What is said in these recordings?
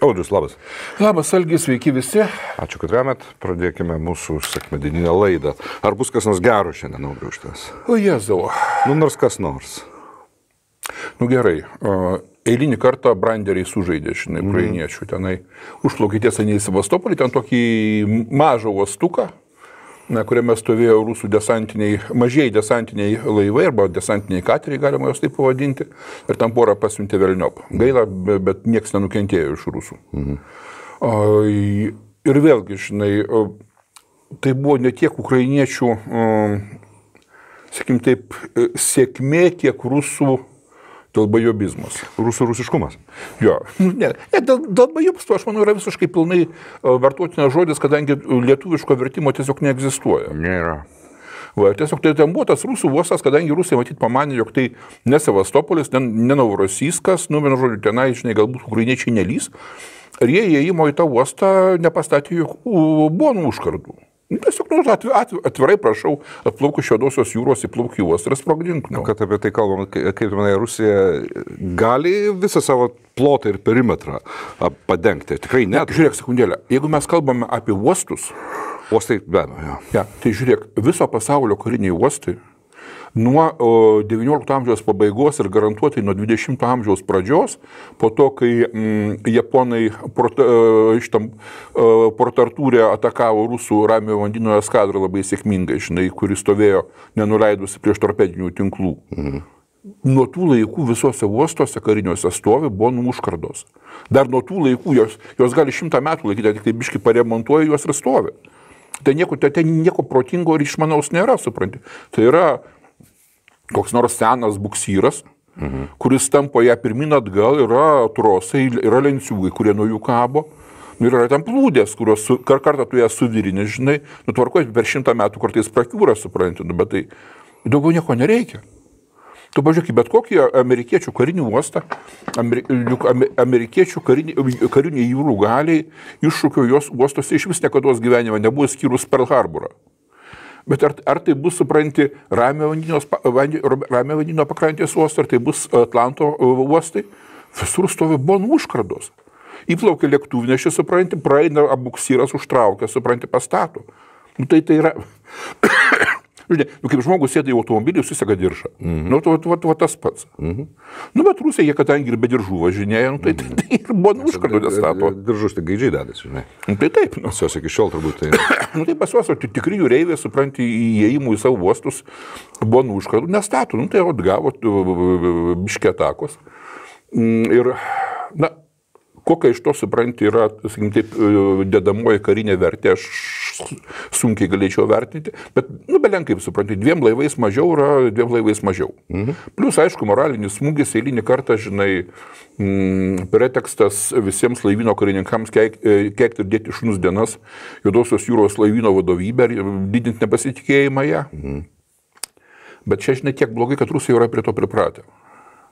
Audrius, labas. Labas, Algis, sveiki visi. Ačiū, kad remet. Pradėkime mūsų sekmadieninę laidą. Ar bus kas nors gero šiandien, Audriuštas? O Jėzau. Nu, nors kas nors. Nu gerai. Eilinį kartą branderiai sužaidė, žinai, ukrainiečių tenai. Užplaukė tiesa ne į Sevastopolį, ten tokį mažą uostuką, na, kuriame stovėjo rusų desantiniai, mažieji desantiniai laivai arba desantiniai kateriai, galima juos taip pavadinti, ir tam porą pasiuntė Velniop. Gaila, be- bet niekas nenukentėjo iš rusų. O, ir vėlgi, žinai, tai buvo ne tiek ukrainiečių, sakykim taip, e, sėkmė, kiek rusų dėl bajobizmas. Rusų rusiškumas. Jo, ne, ne bajobsto, aš manau, yra visiškai pilnai vartotinas žodis, kadangi lietuviško vertimo tiesiog neegzistuoja. Nėra. Va, tiesiog tai ten buvo tas rusų uostas, kadangi rusai matyt pamanė, jog tai ne Sevastopolis, ne, ne Novorosijskas, nu, vienu žodžiu, tenai, žinai, galbūt ukrainiečiai nelys. Ir jie įėjimo į tą uostą nepastatė jokių bonų užkardų. Nu, tiesiog nu, atvi- atvi- atvirai prašau, atplaukus iš Juodosios jūros įplauk į uostą ir sprogdink. Nu. Kad apie tai kalbam, ka- kaip manai, Rusija gali visą savo plotą ir perimetrą padengti? Tikrai ne. Žiūrėk, sekundėlę, jeigu mes kalbame apie uostus, Uostai be abejo. Ja, tai žiūrėk, viso pasaulio kariniai uostai nuo o, XIX amžiaus pabaigos ir garantuotai nuo XX amžiaus pradžios, po to, kai mm, japonai port, e, šitam e, portartūrė atakavo rusų ramio vandenino eskadrą labai sėkmingai, žinai, kuri stovėjo nenuleidusi prieš torpedinių tinklų. Nuo tų laikų visuose uostuose kariniuose stovi bonų užkardos. Dar nuo tų laikų jos, jos gali šimtą metų laikyti, tik tai biški paremontuoja juos ir stovi. Tai nieko, tai, tai nieko protingo ir išmanaus nėra, supranti. Tai yra koks nors senas buksyras, mhm. kuris tampo ją pirmin atgal, yra trosai, yra lenciūgai, kurie nuo jų kabo. Nu, ir yra ten plūdės, kurios su, kar kartą tu ją suvirini, žinai, nutvarkoji per šimtą metų kartais prakiūrą, supranti, nu, bet tai daugiau nieko nereikia. Tu pažiūrėk, bet kokį amerikiečių karinį uostą, ameri, juk ame- amerikiečių kariniai jūrų galiai iššūkio jos uostose iš vis niekada gyvenime nebuvo skyrus Pearl Harborą. Bet ar, ar tai bus, supranti, Ramio vandenino, pakrantės uostai, ar tai bus Atlanto e, uostai, visur stovi bonų užkardos. Įplaukia lėktuvnešį, supranti, praeina abuksyras, užtraukia, supranti, pastato. Nu, tai tai yra... Žinai, nu, kaip žmogus sėda į automobilį, susega diržą. Mhm. Nu, to, to, to, tas pats. Mhm. Nu, bet rusai, jie kadangi ir be diržų važinėja, nu, tai, tai, tai ir bonų užkardų nestato. Diržus tik gaidžiai dadasi, žinai. Nu, tai taip, nu. Juos iki šiol turbūt tai. Nu, tai pas juos o ti- tikri jūreiviai, supranti, įėjimų į savo uostus bonų užkardų nestato. Nu, tai atgavo biškė atakos. Mm, Ir, na, kokia iš to, supranti, yra, sakykim, taip, e, dedamoji karinė vertė, aš sunkiai galėčiau vertinti, bet, nu, belen kaip supranti, dviem laivais mažiau yra dviem laivais mažiau. Mhm. Plus, aišku, moralinis smūgis eilinį kartą, žinai, mm, pretekstas visiems laivyno karininkams keik, e, keikti ir dėti šunus dienas Juodosios jūros laivyno vadovybę ir didinti nepasitikėjimą ją. Mhm. Bet čia, žinai, tiek blogai, kad rusai yra prie to pripratę.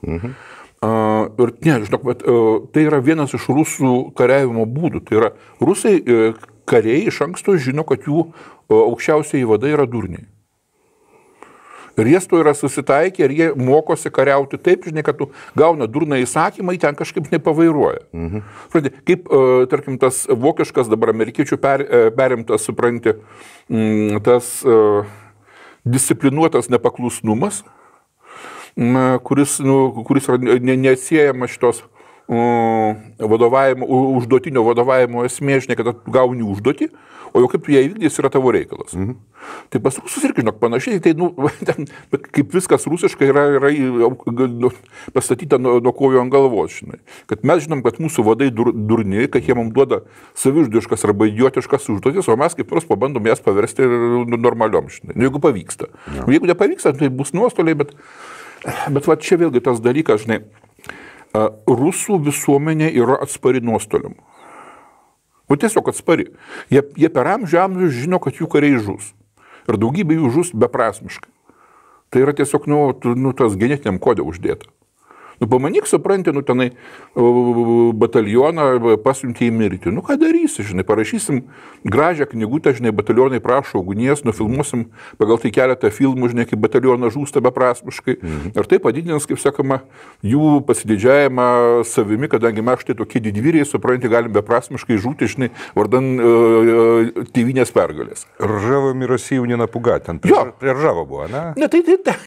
Mhm. Ir ne, žinok, bet uh, tai yra vienas iš rusų kariavimo būdų. Tai yra, rusai uh, kariai iš anksto žino, kad jų uh, aukščiausiai vadai yra durniai. Ir jie su to yra susitaikę ir jie mokosi kariauti taip, žinai, kad tu gauna durną įsakymą, ten kažkaip nepavairuoja. Mhm. Supranti, kaip, tarkim, tas vokiškas dabar amerikiečių per, perimtas, supranti, tas disciplinuotas nepaklusnumas, kuris, nu, kuris yra ne- neatsiejamas šitos vadovavimo, užduotinio vadovavimo esmė, žinai, kad gauni užduotį, o jau kaip tu ją įvykdys yra tavo reikalas. Mhm. Tai pas rusus irgi, žinok, panašiai, tai, nu, ten, kaip viskas rusiškai yra, yra nu, pastatyta nuo, nuo kojų ant galvos, žinai. Kad mes žinom, kad mūsų vadai dur, durni, kad jie mums duoda savižudiškas arba idiotiškas užduotis, o mes kaip nors pabandom jas paversti normaliom, žinai. Nu, jeigu pavyksta. Ja. Jeigu nepavyksta, tai bus nuostoliai, bet Bet va čia vėlgi tas dalykas, žinai, rusų visuomenė yra atspari nuostoliam. O tiesiog atspari. Jie, jie per amžių amžius žino, kad jų kariai žus. Ir daugybė jų žus beprasmiškai. Tai yra tiesiog, nu, nu tas genetiniam kodė uždėta. Nu, pamanyk, supranti, nu tenai batalioną pasiuntė į mirtį. Nu ką darysi, žinai, parašysim gražią knygutę, žinai, batalionai prašo ugnies, nufilmuosim pagal tai keletą filmų, žinai, kaip batalioną žūsta beprasmiškai. Mhm. Ir tai padidins, kaip sakoma, jų pasididžiavimą savimi, kadangi mes štai tokie didvyriai, supranti, galim beprasmiškai žūti, žinai, vardan uh, tėvinės pergalės. Ržavo Mirosijų nenapugą, ten prie, jo. prie Ržavo buvo, ne? Ne, tai, tai, tai,